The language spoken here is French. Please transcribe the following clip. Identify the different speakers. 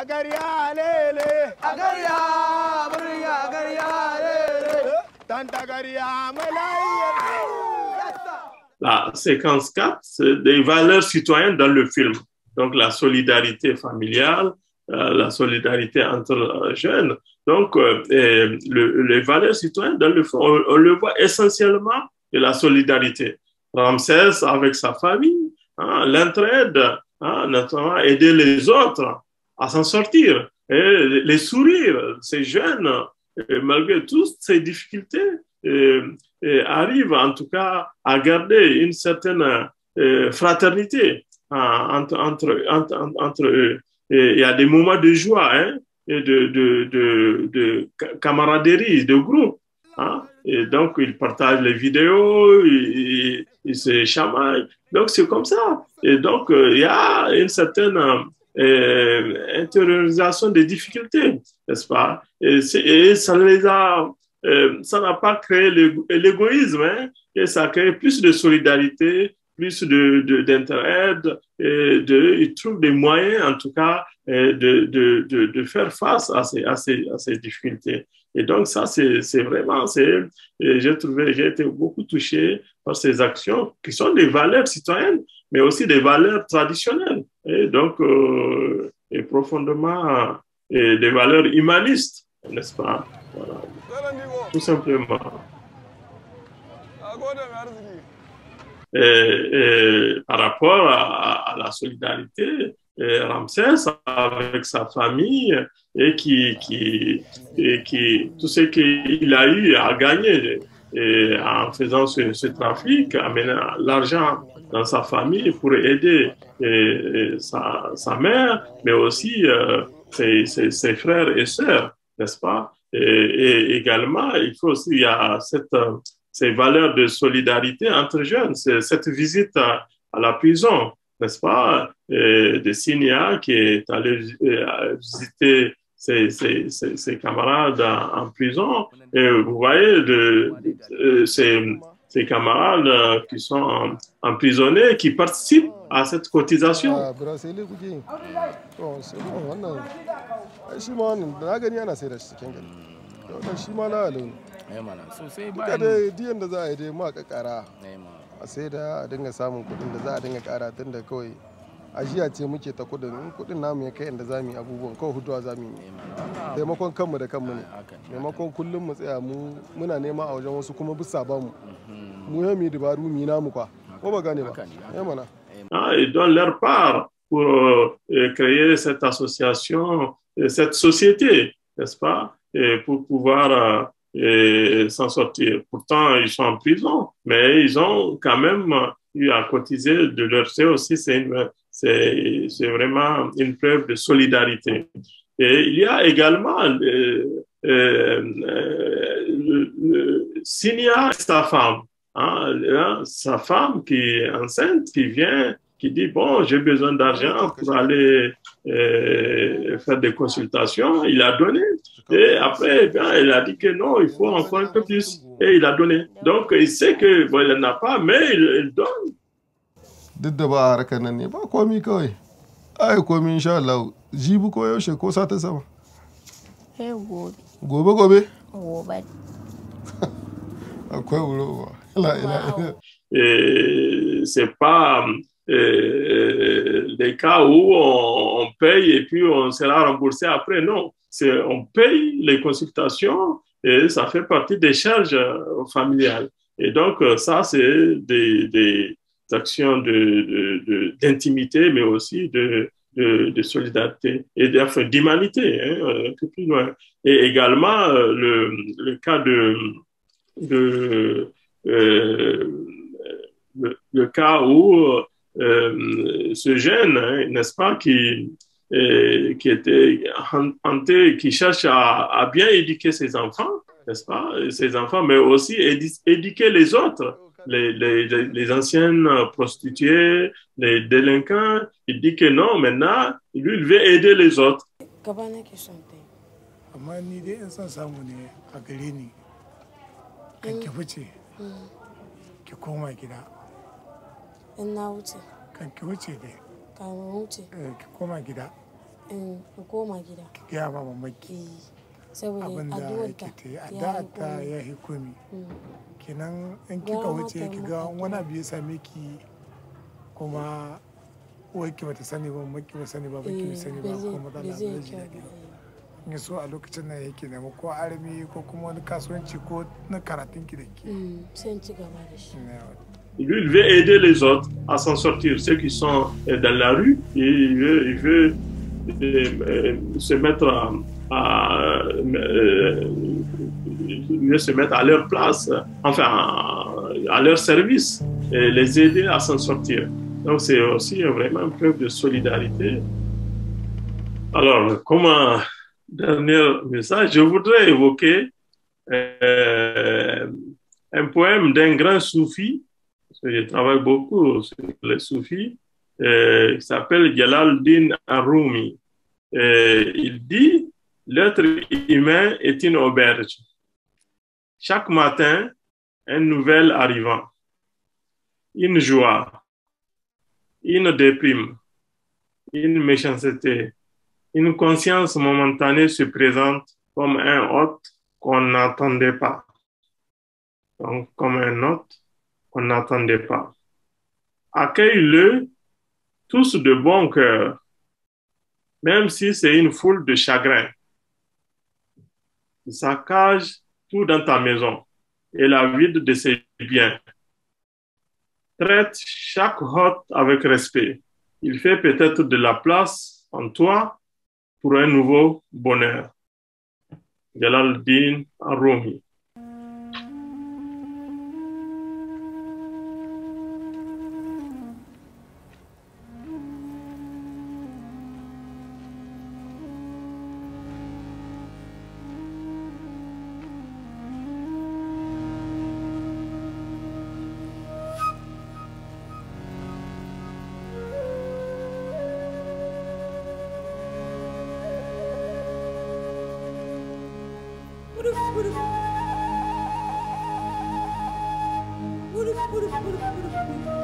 Speaker 1: Lele.
Speaker 2: Agarya lele.
Speaker 3: La séquence 4, c'est des valeurs citoyennes dans le film. Donc la solidarité familiale, euh, la solidarité entre euh, jeunes. Donc euh, le, les valeurs citoyennes dans le film, on, on le voit essentiellement de la solidarité. Ramsès avec sa famille, hein, l'entraide, hein, notamment aider les autres à s'en sortir, les sourires, ces jeunes, malgré toutes ces difficultés, arrivent en tout cas à garder une certaine euh, fraternité hein, entre, eux. Il y a des moments de joie hein, et de, de, de, de camaraderie, de groupe. Hein. Et donc, ils partagent les vidéos, ils, ils se chamaillent. Donc, c'est comme ça. Et donc, il y a une certaine euh, intériorisation des difficultés, n'est-ce pas? Et, ça les a, euh, ça n'a pas créé l'égoïsme, hein, et ça a créé plus de solidarité, plus de et de, ils trouvent des moyens, en tout cas, de, de, de, de faire face à ces, à ces, à ces difficultés. Et donc, ça, c'est vraiment, j'ai trouvé, j'ai été beaucoup touché par ces actions qui sont des valeurs citoyennes, mais aussi des valeurs traditionnelles. Et donc, euh, profondément, des valeurs humanistes, n'est-ce pas? Tout simplement. Et, par rapport à, la solidarité, Ramsès avec sa famille et qui, qui, et qui tout ce qu'il a eu à gagner et en faisant ce, trafic, amenant l'argent dans sa famille pour aider et, et sa, sa, mère, mais aussi euh, ses, ses, ses, frères et sœurs, n'est-ce pas? Et, et, également, il faut aussi, il y a cette, ces valeurs de solidarité entre jeunes, cette visite à, à la prison, n'est-ce pas, de Signia qui est allé visiter ses, ses, ses, ses camarades en, prison. Et vous voyez, de, de, ces camarades qui sont emprisonnés, qui participent à cette cotisation.
Speaker 4: duka dai diyan da za a yi dai ma kakara a sai da a dinga samun kuɗin da za a dinga kara tun da kawai ajiya ce muke ta kudin in kudin namu ya kai inda za mu yi abubuwan kawai hutuwa za mu yi. Taimakon kanmu da kanmu ne. Maimakon kullum mu tsaya mu muna nema a wajen wasu kuma bisa ba mu. Mu ya mu dabaru mu yi namu kwa. Ko ba gane ba? Ya mana.
Speaker 3: Ah, ils donnent leur part pour euh, créer cette association, cette société, n'est-ce pas, et pour pouvoir euh, s'en sortir. Pourtant, ils sont en prison, mais ils ont quand même eu à cotiser de leur c'est aussi c'est une c'est c'est vraiment une preuve de solidarité. Et il y a également euh, euh, le, le, Sinia, sa femme, hein, sa femme qui est enceinte, qui vient, qui dit bon, j'ai besoin d'argent pour aller euh, faire des consultations. Il a donné. Et après, bien, il a dit que non, il faut encore un peu plus. Et il a donné. Donc, il sait que bon, il n'en a pas, mais il, il donne.
Speaker 4: Duk da ba a harkar nan ne ba komi kawai. Ai komi insha Allah. Jibi ko yaushe ko sata sama.
Speaker 5: Sai gobe.
Speaker 4: Gobe gobe?
Speaker 5: Gobe.
Speaker 4: Akwai wuro ba la ila
Speaker 3: Et c'est pas euh, les cas où on, on, paye et puis on sera remboursé après. Non, c'est on paye les consultations et ça fait partie des charges familiales. Et donc ça, c'est des, des actions d'intimité, de, de, mais aussi de, de, solidarité et d'humanité, hein, peu plus loin. Et également le, le cas de, de euh, le, cas où euh, ce jeune, hein, n'est-ce pas, qui, euh, qui était hanté, qui cherche à, à, bien éduquer ses enfants, n'est-ce pas, ses enfants, mais aussi éduquer les autres, les, les, les, anciennes prostituées, les délinquants. Il dit que non, maintenant, lui, il veut aider les autres.
Speaker 6: Eh
Speaker 7: abin da yake
Speaker 6: ta
Speaker 7: yi addu'a ta ya yi komi
Speaker 6: Mm.
Speaker 7: kenan in kika wuce ki ga wani abu ya same ki kuma bata sani ba mamaki ba sani ba baki
Speaker 6: Eh,
Speaker 7: ba sani
Speaker 6: ba
Speaker 7: matsala ba daɗi
Speaker 6: eh.
Speaker 7: in so a lokacin nan yake nema ko armi ko kuma wani kasuwanci ko na karatun ki da ke
Speaker 6: Mm, sai in ci gaba da shi
Speaker 3: Lui, il veut aider les autres à s'en sortir, ceux qui sont euh, dans la rue, il veut, il veut euh, se mettre à, à, euh, veut se mettre à leur place, enfin à, leur service, et les aider à s'en sortir. Donc c'est aussi vraiment une preuve de solidarité. Alors, comme un dernier message, je voudrais évoquer euh, un poème d'un grand soufi, parce que je travaille beaucoup sur les soufis, euh, qui s'appelle Jalal-Din Arumi. Euh, il dit L'être humain est une auberge. Chaque matin, un nouvel arrivant, une joie, une déprime, une méchanceté, une conscience momentanée se présente comme un hôte qu'on n'attendait pas. Donc, comme un hôte qu'on n'attendait pas. Accueille-le tous de bon cœur, même si c'est une foule de chagrin. Saccage tout dans ta maison et la vide de ses biens. Traite chaque hôte avec respect. Il fait peut-être de la place en toi pour un nouveau bonheur. Jalal-Din Rumi.
Speaker 6: Waduh, waduh. Waduh, waduh, waduh, waduh.